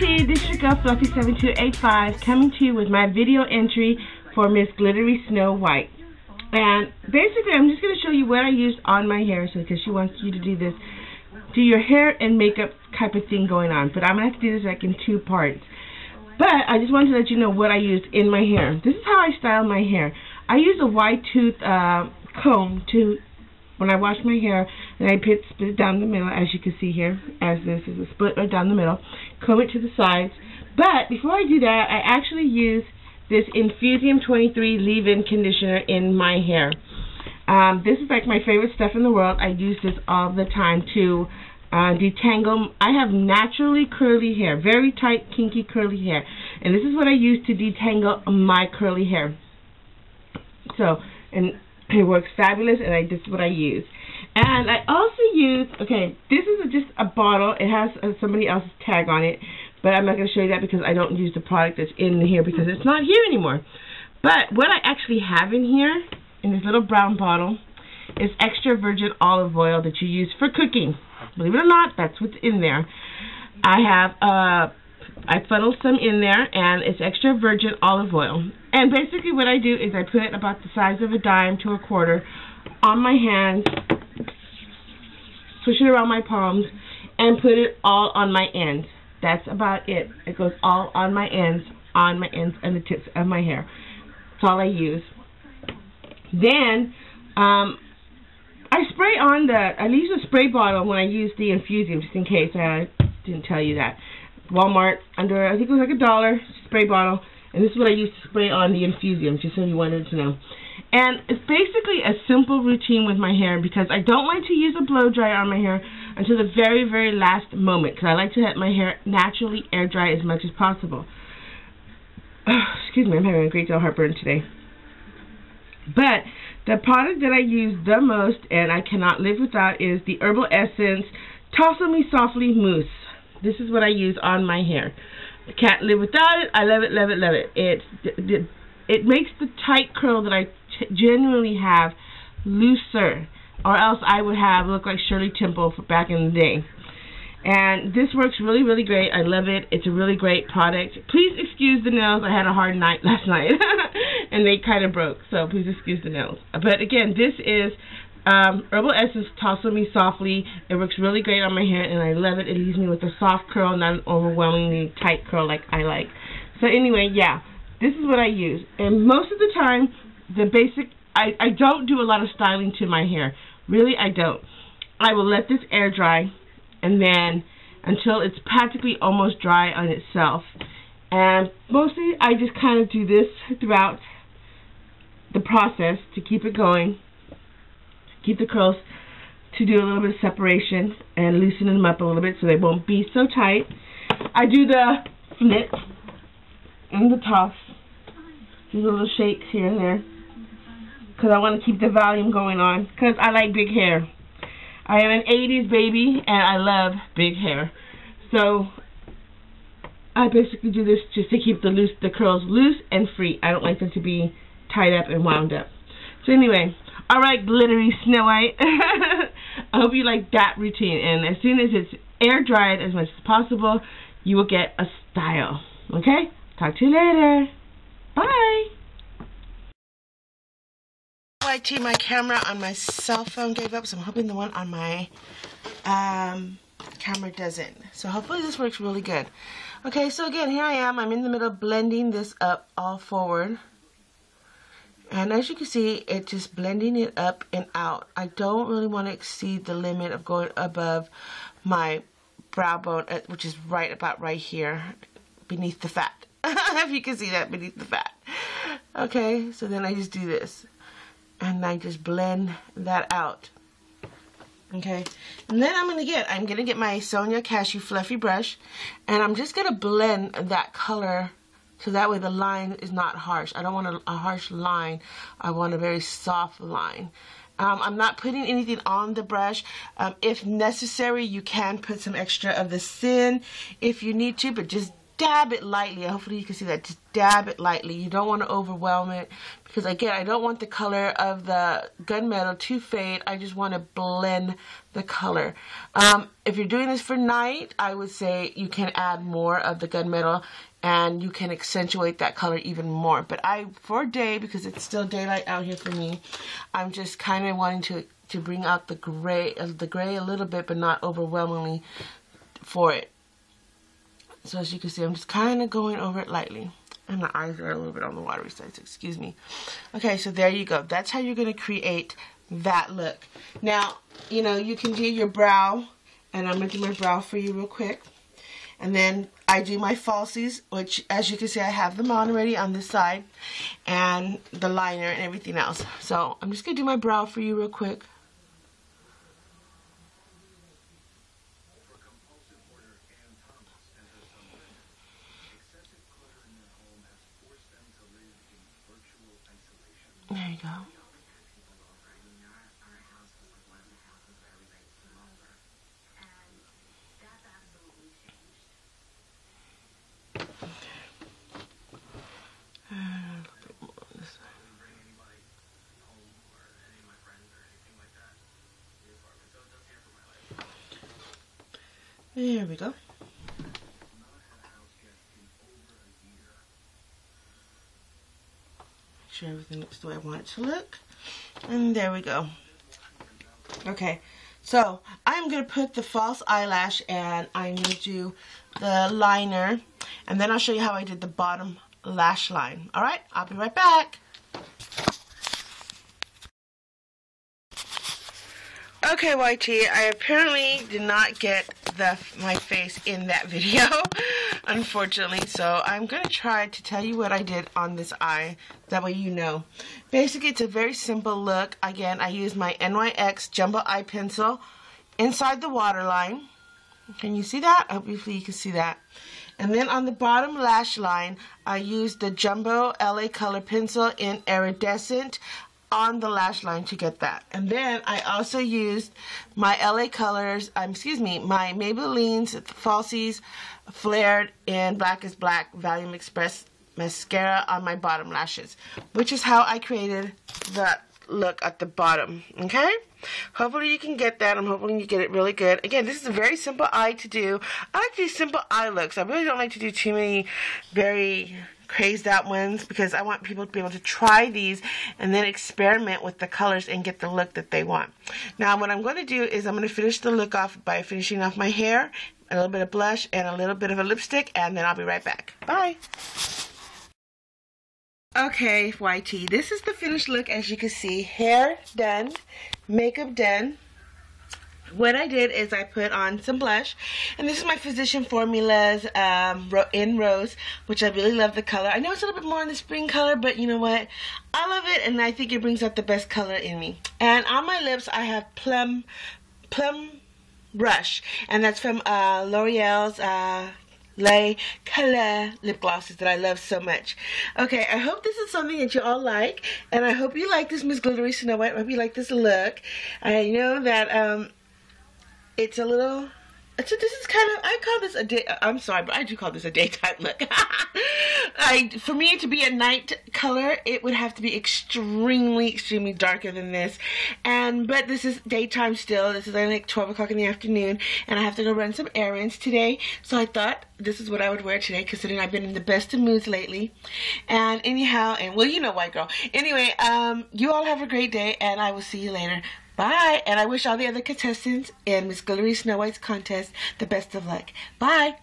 T, this is your girl Fluffy7285 coming to you with my video entry for Miss Glittery Snow White. And basically, I'm just going to show you what I used on my hair, so because she wants you to do this, do your hair and makeup type of thing going on. But I'm going to have to do this like in two parts. But I just wanted to let you know what I used in my hair. This is how I style my hair. I use a wide tooth uh, comb to when I wash my hair, and I put split it down the middle, as you can see here, as this is a split right down the middle. Comb it to the sides. But before I do that, I actually use this Infusium 23 leave-in conditioner in my hair. Um, this is like my favorite stuff in the world. I use this all the time to uh, detangle. I have naturally curly hair, very tight, kinky, curly hair. And this is what I use to detangle my curly hair. So, and it works fabulous, and I, this is what I use. And I also use, okay, this is just a bottle. It has uh, somebody else's tag on it, but I'm not going to show you that because I don't use the product that's in here because it's not here anymore. But what I actually have in here, in this little brown bottle, is extra virgin olive oil that you use for cooking. Believe it or not, that's what's in there. I have uh, I funnel some in there, and it's extra virgin olive oil. And basically what I do is I put about the size of a dime to a quarter on my hands, push it around my palms, and put it all on my ends. That's about it. It goes all on my ends, on my ends and the tips of my hair. That's all I use. Then, um, I spray on the, I use a spray bottle when I use the Infusium, just in case I didn't tell you that. Walmart under, I think it was like a dollar, spray bottle. And this is what I used to spray on the infusium, just so you wanted to know. And it's basically a simple routine with my hair because I don't like to use a blow dryer on my hair until the very, very last moment because I like to let my hair naturally air dry as much as possible. excuse me, I'm having a great deal of heartburn today. But the product that I use the most and I cannot live without is the Herbal Essence Tousle Me Softly Mousse. This is what I use on my hair. Can't live without it. I love it, love it, love it. It it, makes the tight curl that I genuinely have looser, or else I would have look like Shirley Temple back in the day. And this works really, really great. I love it. It's a really great product. Please excuse the nails. I had a hard night last night, and they kind of broke. So please excuse the nails. But again, this is um, Herbal Essence Tousle Me Softly. It works really great on my hair, and I love it. It leaves me with a soft curl, not an overwhelmingly tight curl like I like. So anyway, yeah, this is what I use. And most of the time, the basic, I, I don't do a lot of styling to my hair. Really, I don't. I will let this air dry, and then until it's practically almost dry on itself. And mostly, I just kind of do this throughout the process to keep it going keep the curls to do a little bit of separation and loosen them up a little bit so they won't be so tight. I do the flip and the toss. These little shakes here and there. Because I want to keep the volume going on. Because I like big hair. I am an 80s baby and I love big hair. So I basically do this just to keep the loose the curls loose and free. I don't like them to be tied up and wound up. So anyway, Alright, glittery Snow White. I hope you like that routine. And as soon as it's air dried as much as possible, you will get a style. Okay? Talk to you later. Bye. YT, my camera on my cell phone gave up, so I'm hoping the one on my um, camera doesn't. So hopefully this works really good. Okay, so again, here I am. I'm in the middle blending this up all forward. And as you can see, it's just blending it up and out. I don't really want to exceed the limit of going above my brow bone, uh, which is right about right here, beneath the fat. if you can see that beneath the fat. Okay, so then I just do this. And I just blend that out. Okay, and then I'm going to get, I'm going to get my Sonia Kashuk Fluffy Brush, and I'm just going to blend that color so that way the line is not harsh. I don't want a, a harsh line. I want a very soft line. Um, I'm not putting anything on the brush. Um, if necessary, you can put some extra of the sin if you need to, but just dab it lightly. Hopefully you can see that. Just dab it lightly. You don't want to overwhelm it because again, I don't want the color of the gunmetal to fade. I just want to blend the color. Um, if you're doing this for night, I would say you can add more of the gunmetal and you can accentuate that color even more. But I, for day, because it's still daylight out here for me, I'm just kind of wanting to to bring out the gray, uh, the gray a little bit, but not overwhelmingly for it. So as you can see, I'm just kind of going over it lightly. And my eyes are a little bit on the watery side, so excuse me. Okay, so there you go. That's how you're going to create that look. Now, you know, you can do your brow, and I'm going to do my brow for you real quick. And then I do my falsies, which as you can see I have them on already on this side, and the liner and everything else. So I'm just going to do my brow for you real quick. There you go. There we go. Make sure everything looks the way I want it to look. And there we go. Okay, so I'm going to put the false eyelash and I'm going to do the liner. And then I'll show you how I did the bottom lash line. Alright, I'll be right back. Okay, YT, I apparently did not get the my face in that video, unfortunately. So I'm going to try to tell you what I did on this eye. That way you know. Basically, it's a very simple look. Again, I used my NYX Jumbo Eye Pencil inside the waterline. Can you see that? Hopefully you can see that. And then on the bottom lash line, I used the Jumbo LA Color Pencil in Iridescent on the lash line to get that. And then I also used my LA Colors, um, excuse me, my Maybelline's Falsies Flared in Black is Black Volume Express mascara on my bottom lashes, which is how I created that look at the bottom, okay? Hopefully you can get that. I'm hoping you get it really good. Again, this is a very simple eye to do. I like do simple eye looks. I really don't like to do too many very crazed out ones because I want people to be able to try these and then experiment with the colors and get the look that they want. Now what I'm going to do is I'm going to finish the look off by finishing off my hair, a little bit of blush, and a little bit of a lipstick, and then I'll be right back. Bye! Okay, YT, this is the finished look as you can see. Hair done, makeup done what I did is I put on some blush and this is my Physician Formulas um, in Rose which I really love the color. I know it's a little bit more in the spring color but you know what I love it and I think it brings out the best color in me and on my lips I have Plum Plum Rush and that's from uh, L'Oreal's uh, Le Color lip glosses that I love so much. Okay, I hope this is something that you all like, and I hope you like this Miss Glittery Snow White. I hope you like this look. I know that um, it's a little so this is kind of I call this a day I'm sorry but I do call this a daytime look. For me to be a night color it would have to be extremely extremely darker than this. And but this is daytime still. This is like 12 o'clock in the afternoon and I have to go run some errands today. So I thought this is what I would wear today considering I've been in the best of moods lately. And anyhow and well you know white girl. Anyway um you all have a great day and I will see you later Bye. And I wish all the other contestants in Miss Glittery Snow White's contest the best of luck. Bye.